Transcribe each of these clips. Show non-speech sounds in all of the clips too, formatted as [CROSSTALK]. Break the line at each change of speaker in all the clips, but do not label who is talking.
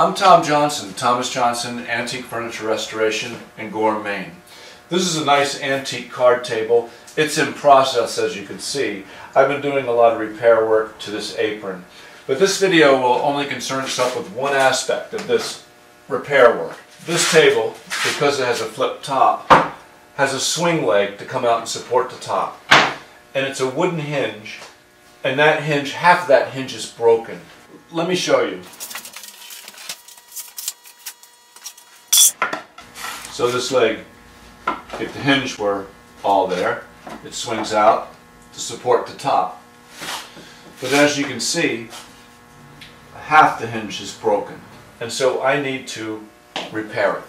I'm Tom Johnson, Thomas Johnson Antique Furniture Restoration in Gorham, Maine. This is a nice antique card table. It's in process as you can see. I've been doing a lot of repair work to this apron. But this video will only concern itself with one aspect of this repair work. This table, because it has a flip top, has a swing leg to come out and support the top. And it's a wooden hinge, and that hinge, half of that hinge is broken. Let me show you. So this leg, if the hinge were all there, it swings out to support the top. But as you can see, half the hinge is broken. And so I need to repair it.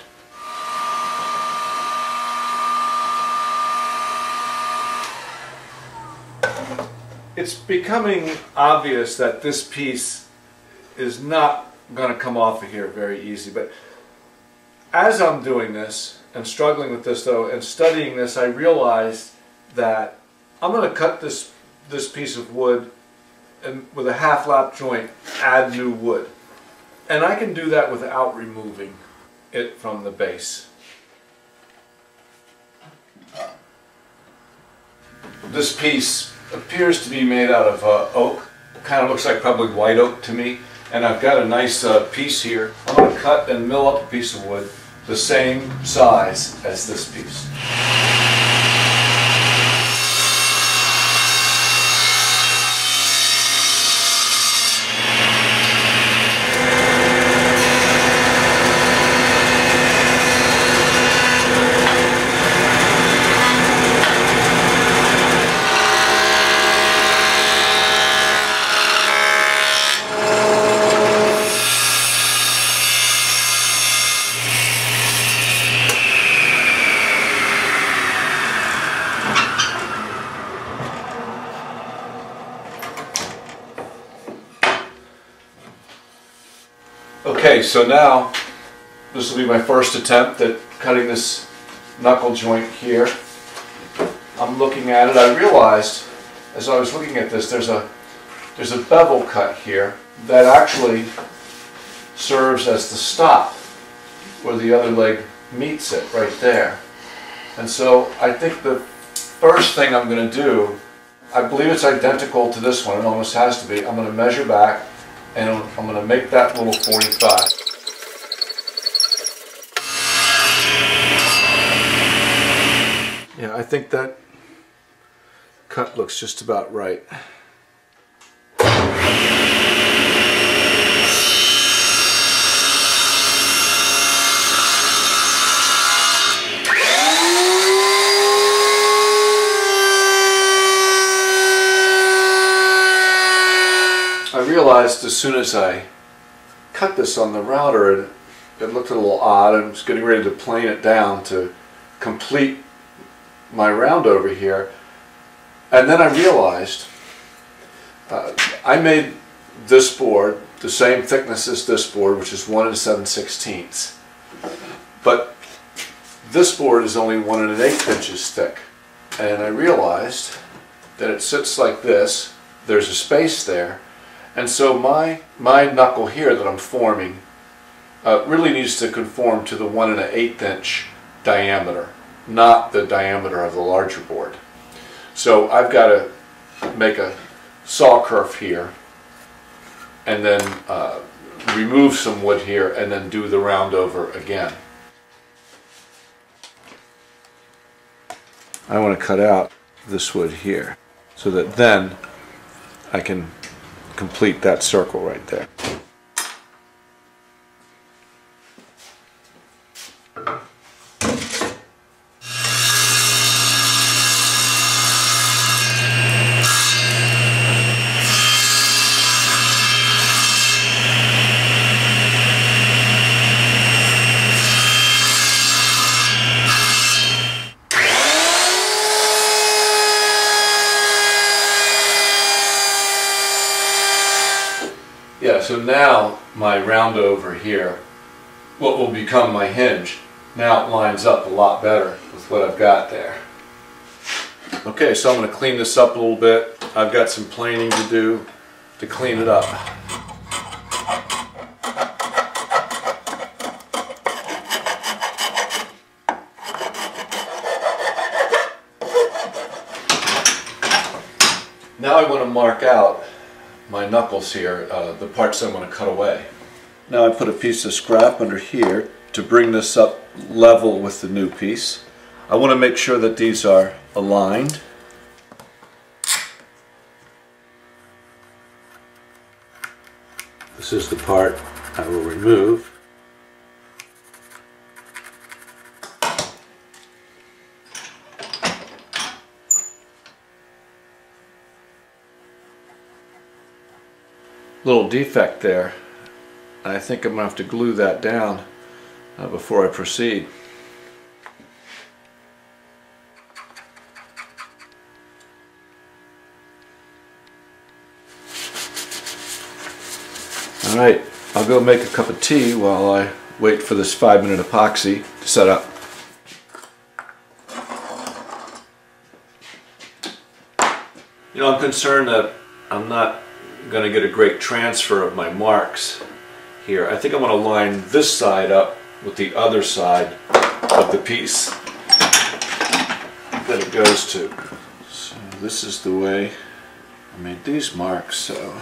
It's becoming obvious that this piece is not going to come off of here very easy, but as I'm doing this and struggling with this though and studying this, I realized that I'm going to cut this this piece of wood and with a half lap joint add new wood. And I can do that without removing it from the base. This piece appears to be made out of uh, oak. Kind of looks like probably white oak to me. And I've got a nice uh, piece here. I'm going to cut and mill up a piece of wood the same size as this piece. Okay, so now this will be my first attempt at cutting this knuckle joint here. I'm looking at it, I realized as I was looking at this there's a there's a bevel cut here that actually serves as the stop where the other leg meets it right there. And so I think the first thing I'm going to do, I believe it's identical to this one, it almost has to be, I'm going to measure back and I'm going to make that little 45. Yeah, I think that cut looks just about right. I realized as soon as I cut this on the router, it, it looked a little odd. I was getting ready to plane it down to complete my round over here. And then I realized uh, I made this board the same thickness as this board, which is 1 and 7 sixteenths. But this board is only 1 and an eighth inches thick. And I realized that it sits like this. There's a space there and so my, my knuckle here that I'm forming uh, really needs to conform to the one and an eighth inch diameter, not the diameter of the larger board. So I've got to make a saw kerf here and then uh, remove some wood here and then do the round over again. I want to cut out this wood here so that then I can complete that circle right there. now my round over here, what will become my hinge, now it lines up a lot better with what I've got there. Okay, so I'm going to clean this up a little bit. I've got some planing to do to clean it up. Now I want to mark out my knuckles here, uh, the parts I want to cut away. Now I put a piece of scrap under here to bring this up level with the new piece. I want to make sure that these are aligned. This is the part I will remove. Little defect there. I think I'm going to have to glue that down uh, before I proceed. Alright, I'll go make a cup of tea while I wait for this five minute epoxy to set up. You know, I'm concerned that I'm not going to get a great transfer of my marks here. I think I'm going to line this side up with the other side of the piece that it goes to. So this is the way I made these marks. So.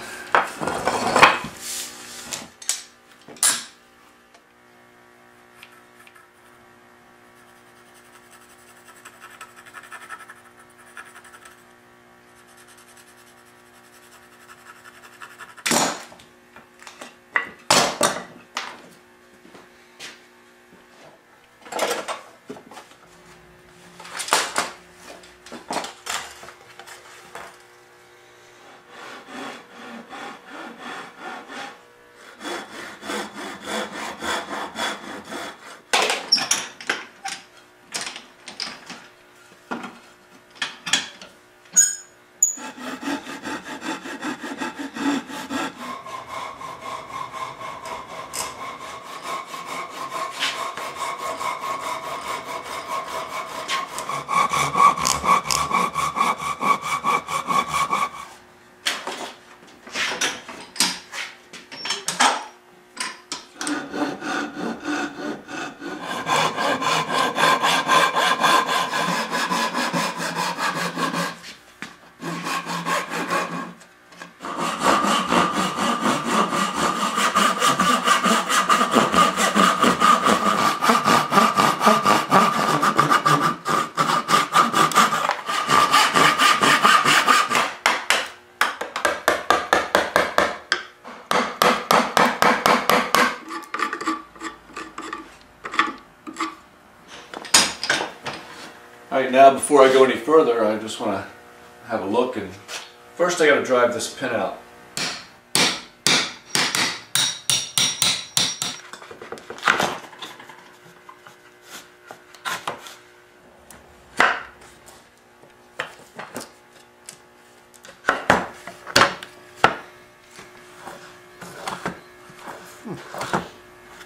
Alright, now before I go any further, I just want to have a look and first I got to drive this pin out.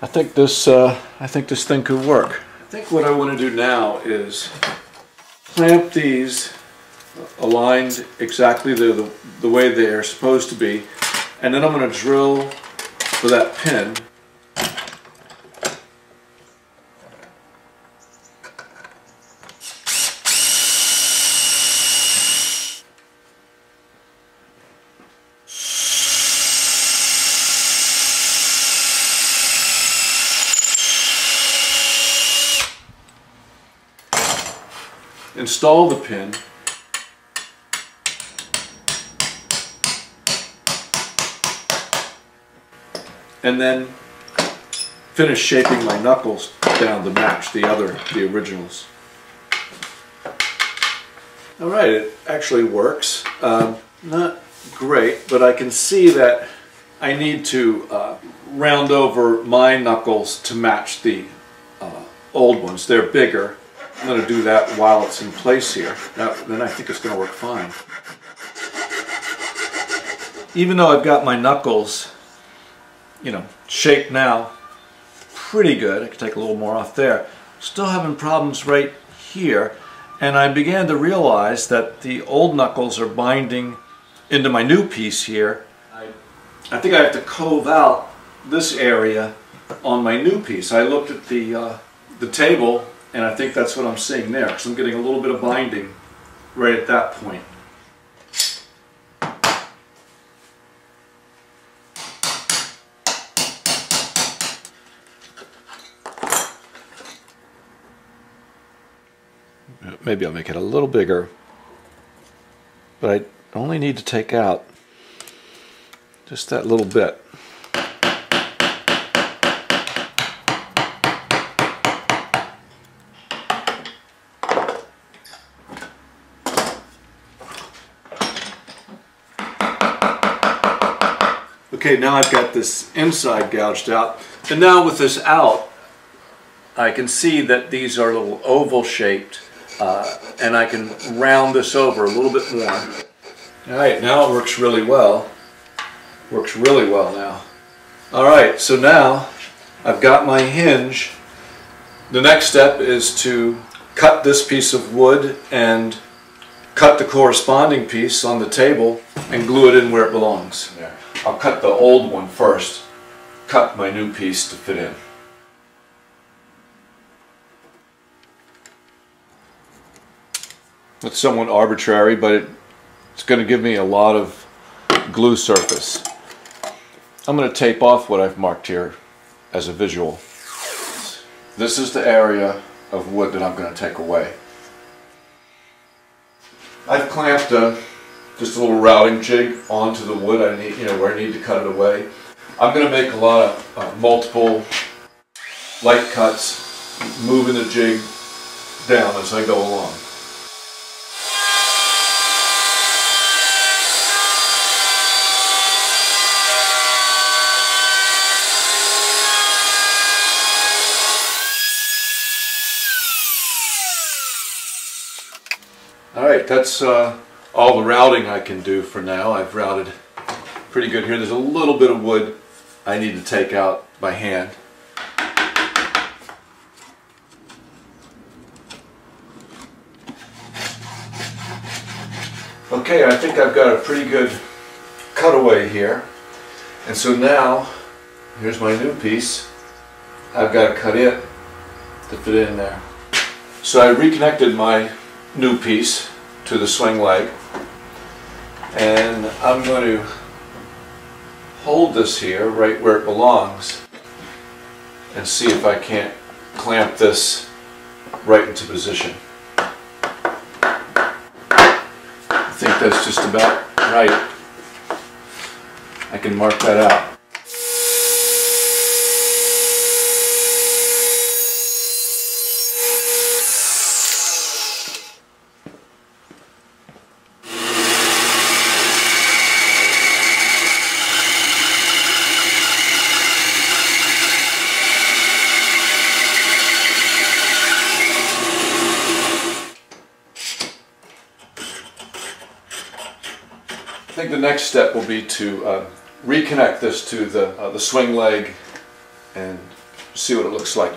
I think this uh, I think this thing could work. I think what I want to do now is clamp these aligned exactly the, the, the way they are supposed to be and then I'm going to drill for that pin install the pin and then finish shaping my knuckles down to match the other, the originals. Alright, it actually works. Um, not great, but I can see that I need to uh, round over my knuckles to match the uh, old ones. They're bigger I'm going to do that while it's in place here. Now, then I think it's going to work fine. Even though I've got my knuckles, you know, shaped now pretty good, I could take a little more off there, still having problems right here. And I began to realize that the old knuckles are binding into my new piece here. I, I think I have to cove out this area on my new piece. I looked at the, uh, the table and I think that's what I'm seeing there, because I'm getting a little bit of binding right at that point. Maybe I'll make it a little bigger, but I only need to take out just that little bit. Okay, now I've got this inside gouged out. And now with this out, I can see that these are little oval shaped uh, and I can round this over a little bit more. All right, now it works really well. Works really well now. All right, so now I've got my hinge. The next step is to cut this piece of wood and cut the corresponding piece on the table and glue it in where it belongs. I'll cut the old one first, cut my new piece to fit in. It's somewhat arbitrary, but it, it's going to give me a lot of glue surface. I'm going to tape off what I've marked here as a visual. This is the area of wood that I'm going to take away. I've clamped a just a little routing jig onto the wood I need, you know, where I need to cut it away. I'm going to make a lot of uh, multiple light cuts, moving the jig down as I go along. All right, that's uh, all the routing I can do for now. I've routed pretty good here. There's a little bit of wood I need to take out by hand. Okay, I think I've got a pretty good cutaway here. And so now, here's my new piece. I've got to cut it to fit in there. So I reconnected my new piece to the swing leg and I'm going to hold this here right where it belongs and see if I can't clamp this right into position. I think that's just about right. I can mark that out. I think the next step will be to uh, reconnect this to the, uh, the swing leg and see what it looks like.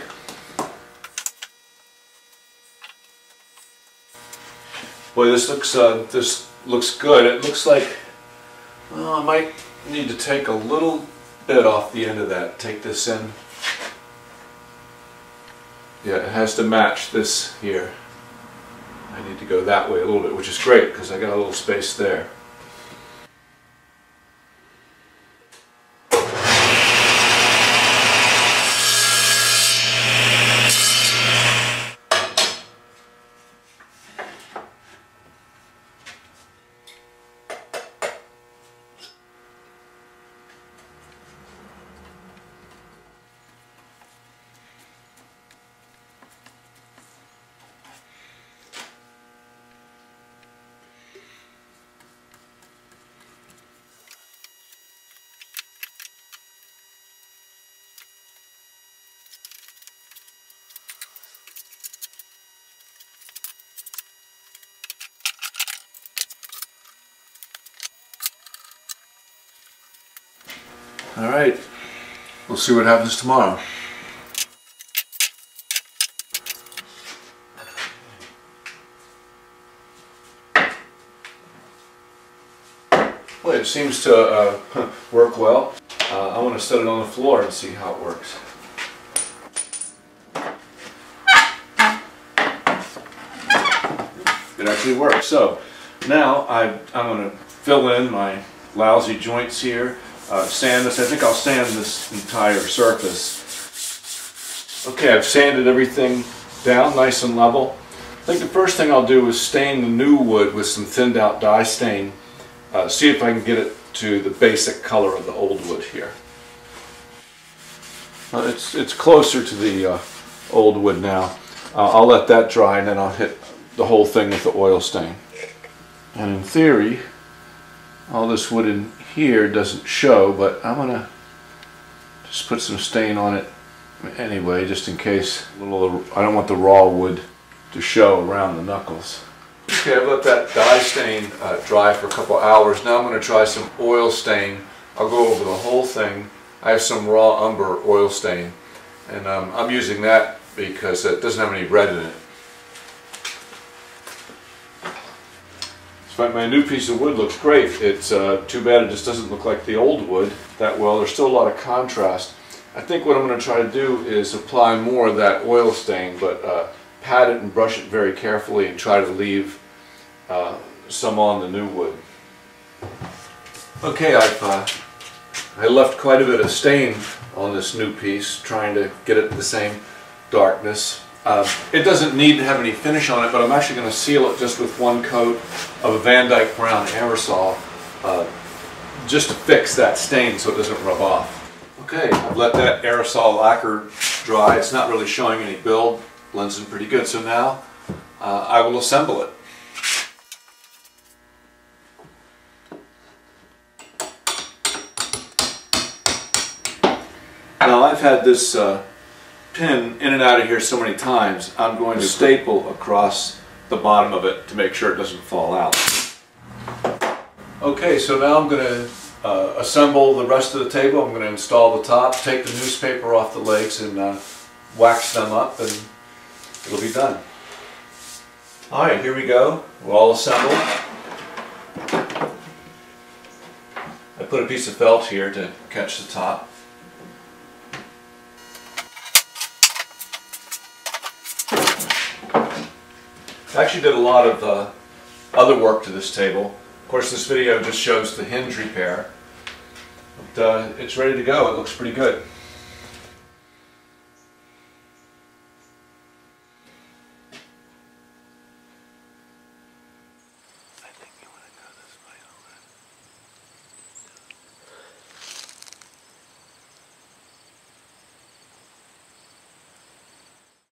Boy, this looks uh, this looks good. It looks like well, I might need to take a little bit off the end of that. Take this in. Yeah, it has to match this here. I need to go that way a little bit, which is great because I got a little space there. All right, we'll see what happens tomorrow. Well, it seems to uh, [LAUGHS] work well. Uh, I want to set it on the floor and see how it works. It actually works. So now I, I'm going to fill in my lousy joints here uh, sand this. I think I'll sand this entire surface. Okay, I've sanded everything down nice and level. I think the first thing I'll do is stain the new wood with some thinned out dye stain. Uh, see if I can get it to the basic color of the old wood here. Uh, it's, it's closer to the uh, old wood now. Uh, I'll let that dry and then I'll hit the whole thing with the oil stain. And in theory, all this wood in here doesn't show, but I'm gonna just put some stain on it anyway, just in case. Little, I don't want the raw wood to show around the knuckles. Okay, I've let that dye stain uh, dry for a couple hours. Now I'm going to try some oil stain. I'll go over the whole thing. I have some raw umber oil stain, and um, I'm using that because it doesn't have any red in it. So my new piece of wood looks great. It's uh, too bad it just doesn't look like the old wood that well. There's still a lot of contrast. I think what I'm going to try to do is apply more of that oil stain, but uh, pat it and brush it very carefully and try to leave uh, some on the new wood. Okay, I've uh, I left quite a bit of stain on this new piece, trying to get it the same darkness. Uh, it doesn't need to have any finish on it, but I'm actually going to seal it just with one coat of a Van Dyke Brown aerosol, uh, just to fix that stain so it doesn't rub off. Okay, I've let that aerosol lacquer dry. It's not really showing any build blends in pretty good. So now uh, I will assemble it. Now I've had this uh, pin in and out of here so many times, I'm going to staple across the bottom of it to make sure it doesn't fall out. Okay, so now I'm going to uh, assemble the rest of the table. I'm going to install the top, take the newspaper off the legs and uh, wax them up and it'll be done. Alright, here we go. We're all assembled. I put a piece of felt here to catch the top. I actually did a lot of uh, other work to this table. Of course, this video just shows the hinge repair. But uh, it's ready to go. It looks pretty good.